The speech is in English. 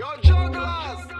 Yo, jugglers!